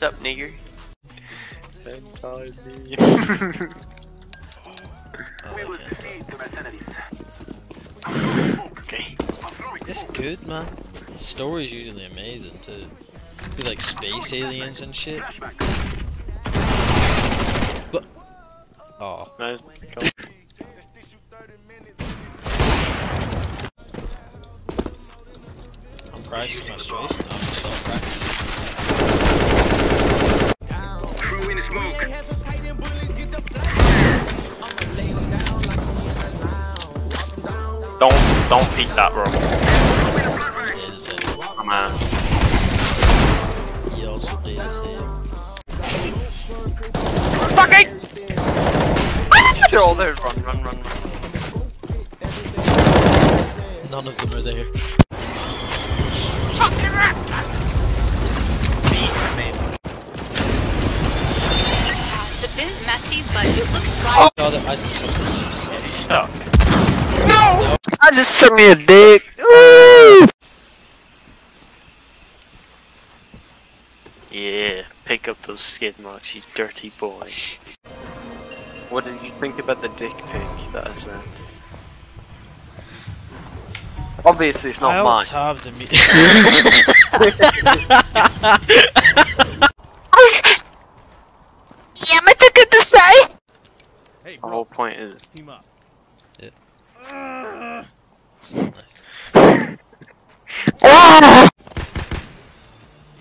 What's up, nigger? me. okay. It's good, man. The story's usually amazing too. Be like space aliens and shit. But oh, Nice. I'm practicing my strafes now. Don't don't peek that, bro. Dead as hell. I'm ass. He also dead as hell. Fucking! They're all there. Run, run, run, run. None of them are there. It's a bit messy, but it looks fine. God, I did. Is he stuck? No! I just took me a dick. Ooh! Yeah, pick up those skid marks, you dirty boy. What did you think about the dick pic that I sent? Obviously, it's not mine. I'll mine. tab the me- The whole point is Team up. You got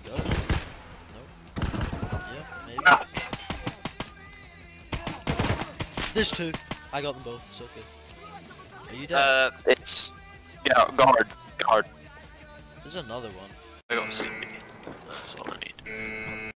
it? Nope. Yeah, maybe. There's two. I got them both. It's okay. Are you dead? Uh, it's yeah, guard, guard. There's another one. I got CP. That's all I need.